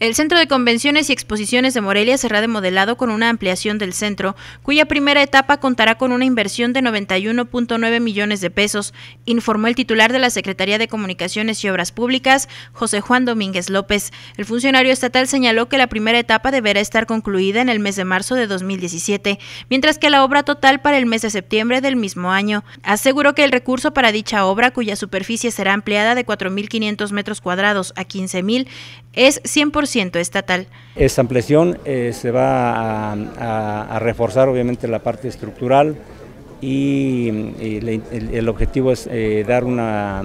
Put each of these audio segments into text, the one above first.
El Centro de Convenciones y Exposiciones de Morelia será remodelado con una ampliación del centro, cuya primera etapa contará con una inversión de 91.9 millones de pesos, informó el titular de la Secretaría de Comunicaciones y Obras Públicas, José Juan Domínguez López. El funcionario estatal señaló que la primera etapa deberá estar concluida en el mes de marzo de 2017, mientras que la obra total para el mes de septiembre del mismo año. Aseguró que el recurso para dicha obra, cuya superficie será ampliada de 4.500 metros cuadrados a 15.000, es 100% estatal. Esta ampliación eh, se va a, reforzar obviamente la parte estructural y, el, objetivo es eh, dar una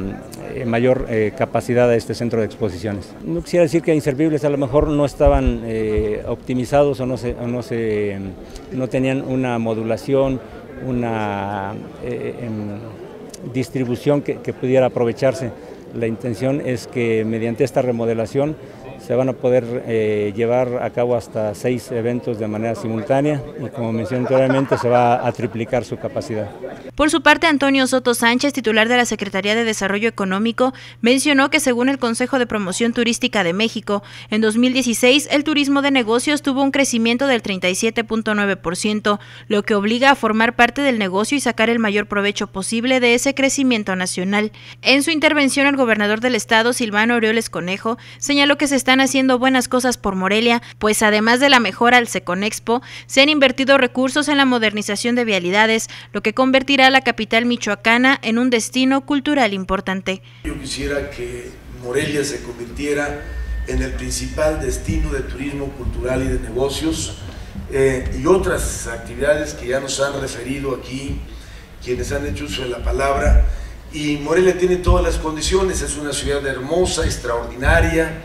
eh, mayor capacidad a este centro de exposiciones. No quisiera decir que inservibles a lo mejor no estaban optimizados o no, se, no, se, no tenían una modulación, una em, distribución que pudiera aprovecharse. La intención es que mediante esta remodelación se van a poder eh, llevar a cabo hasta seis eventos de manera simultánea y como mencioné anteriormente se va a triplicar su capacidad. Por su parte, Antonio Soto Sánchez, titular de la Secretaría de Desarrollo Económico, mencionó que según el Consejo de Promoción Turística de México, en 2016 el turismo de negocios tuvo un crecimiento del 37.9%, lo que obliga a formar parte del negocio y sacar el mayor provecho posible de ese crecimiento nacional. En su intervención, el gobernador del estado, Silvano Aureoles Conejo, señaló que se están haciendo buenas cosas por Morelia, pues además de la mejora al Seconexpo, se han invertido recursos en la modernización de vialidades, lo que convertirá a la capital michoacana en un destino cultural importante. Yo quisiera que Morelia se convirtiera en el principal destino de turismo cultural y de negocios eh, y otras actividades que ya nos han referido aquí quienes han hecho uso de la palabra. Y Morelia tiene todas las condiciones, es una ciudad hermosa, extraordinaria,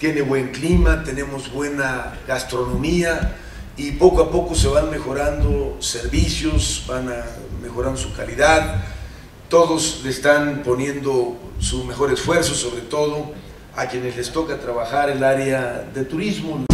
tiene buen clima, tenemos buena gastronomía y poco a poco se van mejorando servicios, van mejorando su calidad, todos le están poniendo su mejor esfuerzo, sobre todo a quienes les toca trabajar el área de turismo.